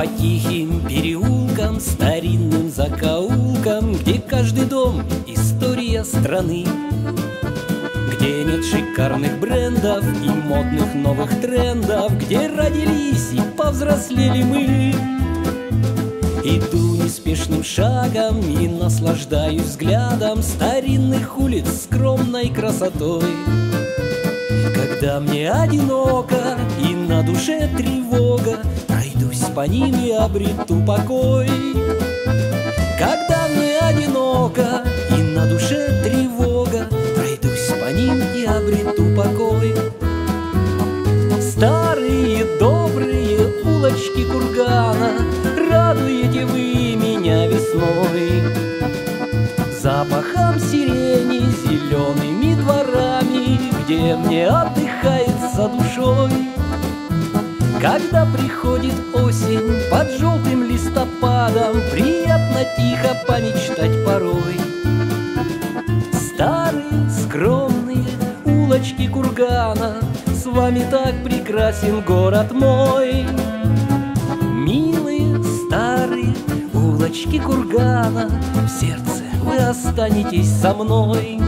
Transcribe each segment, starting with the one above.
По тихим переулкам, старинным закоулкам, Где каждый дом — история страны. Где нет шикарных брендов и модных новых трендов, Где родились и повзрослели мы. Иду неспешным шагом и наслаждаюсь взглядом Старинных улиц скромной красотой. Когда мне одиноко и на душе три по ним и обрету покой. Когда мне одиноко и на душе тревога, пройдусь по ним и обрету покой. Старые добрые улочки кургана Радуете вы меня весной Запахом сирени, зелеными дворами Где мне отдыхается душой Когда приходит осень под желтым листопадом Приятно тихо помечтать порой. Старые скромные улочки кургана С вами так прекрасен город мой. Милые старые улочки кургана В сердце вы останетесь со мной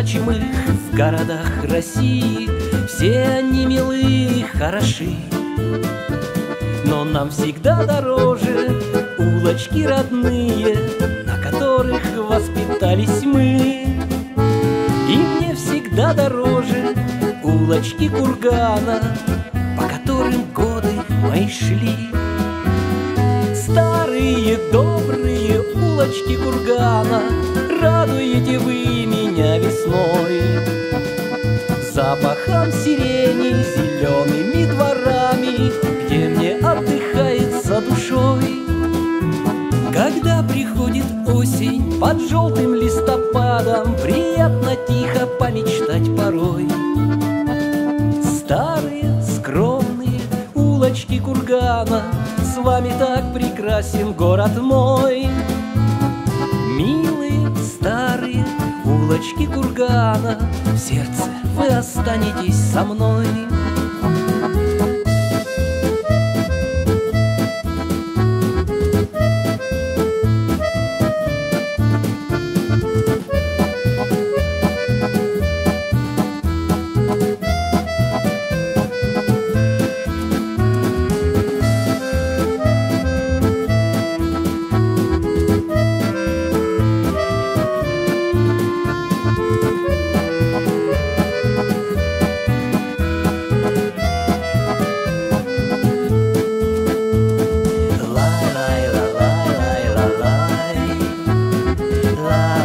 значимых в городах России. Все они милы и хороши. Но нам всегда дороже улочки родные На которых воспитались мы. И мне всегда дороже улочки кургана По которым годы мои шли. Старые добрые улочки кургана Радуете вы меня весной. Запахом сирени, зелеными дворами Где мне отдыхается душой. Когда приходит осень под желтым листопадом Приятно тихо помечтать порой. Старые скромные улочки кургана С вами так прекрасен город мой улочки кургана. В сердце вы останетесь со мной life.